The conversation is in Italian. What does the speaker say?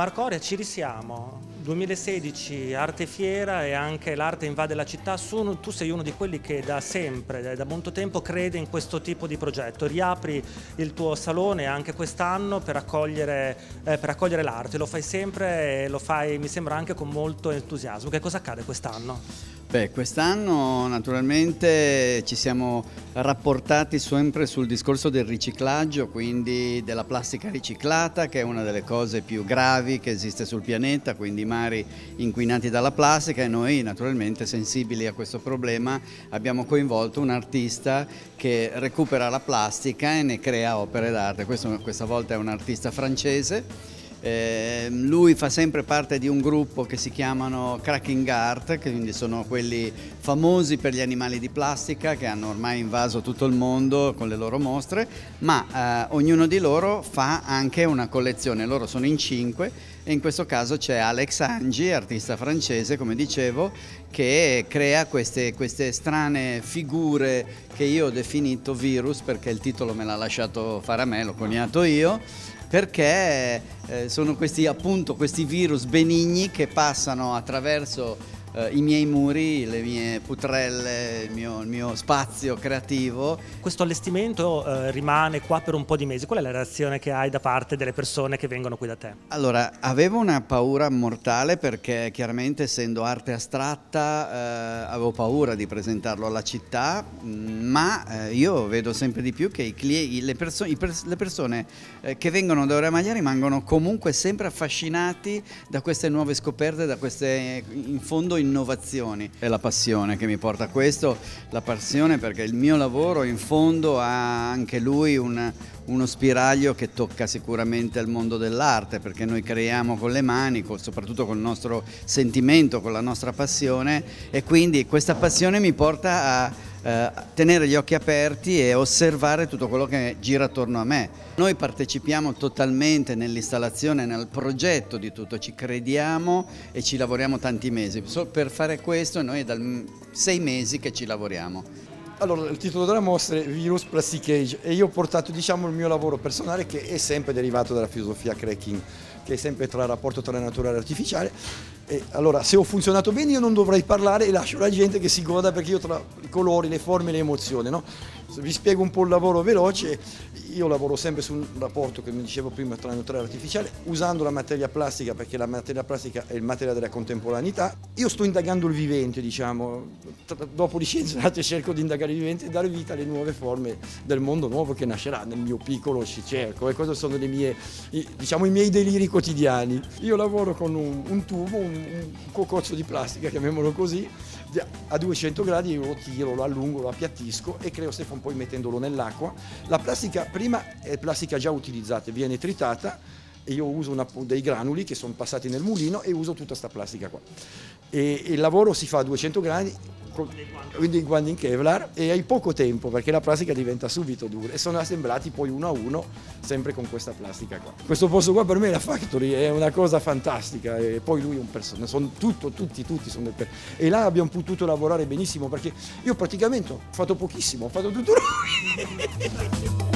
Marco Oria, ci risiamo. 2016, Arte Fiera e anche l'arte invade la città. Sono, tu sei uno di quelli che da sempre, da molto tempo, crede in questo tipo di progetto. Riapri il tuo salone anche quest'anno per accogliere, eh, per accogliere l'arte. Lo fai sempre e lo fai, mi sembra, anche con molto entusiasmo. Che cosa accade quest'anno? Beh, quest'anno naturalmente ci siamo rapportati sempre sul discorso del riciclaggio, quindi della plastica riciclata, che è una delle cose più gravi che esiste sul pianeta, quindi i mari inquinati dalla plastica e noi naturalmente sensibili a questo problema abbiamo coinvolto un artista che recupera la plastica e ne crea opere d'arte. Questa volta è un artista francese eh, lui fa sempre parte di un gruppo che si chiamano Cracking Art, quindi sono quelli famosi per gli animali di plastica che hanno ormai invaso tutto il mondo con le loro mostre, ma eh, ognuno di loro fa anche una collezione, loro sono in cinque e in questo caso c'è Alex Angi, artista francese, come dicevo, che crea queste, queste strane figure che io ho definito virus perché il titolo me l'ha lasciato fare a me, l'ho coniato io perché eh, sono questi appunto questi virus benigni che passano attraverso eh, i miei muri, le mie putrelle, il mio, il mio spazio creativo. Questo allestimento eh, rimane qua per un po' di mesi, qual è la reazione che hai da parte delle persone che vengono qui da te? Allora, avevo una paura mortale perché chiaramente essendo arte astratta eh, avevo paura di presentarlo alla città, ma eh, io vedo sempre di più che i clienti, le, perso pers le persone eh, che vengono da Oramaglia rimangono comunque sempre affascinati da queste nuove scoperte, da queste in fondo innovazioni. È la passione che mi porta a questo, la passione perché il mio lavoro in fondo ha anche lui un, uno spiraglio che tocca sicuramente il mondo dell'arte perché noi creiamo con le mani, soprattutto con il nostro sentimento, con la nostra passione e quindi questa passione mi porta a eh, tenere gli occhi aperti e osservare tutto quello che gira attorno a me. Noi partecipiamo totalmente nell'installazione, nel progetto di tutto, ci crediamo e ci lavoriamo tanti mesi. Per fare questo noi è da sei mesi che ci lavoriamo. Allora, il titolo della mostra è Virus Plastic Age e io ho portato diciamo, il mio lavoro personale che è sempre derivato dalla filosofia cracking, che è sempre tra il rapporto tra la natura e l'artificiale e allora, se ho funzionato bene io non dovrei parlare e lascio la gente che si goda perché io tra i colori, le forme e le emozioni, no? Vi spiego un po' il lavoro veloce, io lavoro sempre sul rapporto che mi dicevo prima tra natura e artificiale, usando la materia plastica perché la materia plastica è il materiale della contemporaneità. Io sto indagando il vivente, diciamo, dopo di scienziate cerco di indagare il vivente e dare vita alle nuove forme del mondo nuovo che nascerà nel mio piccolo cerco e questi sono mie, diciamo, i miei deliri quotidiani. Io lavoro con un, un tubo, un, un cocozzo di plastica, chiamiamolo così, a 200 gradi lo tiro, lo allungo, lo appiattisco e creo stefan poi mettendolo nell'acqua. La plastica prima è plastica già utilizzata, viene tritata e io uso una, dei granuli che sono passati nel mulino e uso tutta questa plastica qua. E, il lavoro si fa a 200 gradi, quindi guanti in Kevlar e hai poco tempo perché la plastica diventa subito dura e sono assemblati poi uno a uno sempre con questa plastica qua. Questo posto qua per me è la factory, è una cosa fantastica e poi lui è un personaggio, sono tutto, tutti, tutti sono per... e là abbiamo potuto lavorare benissimo perché io praticamente ho fatto pochissimo, ho fatto tutto lui.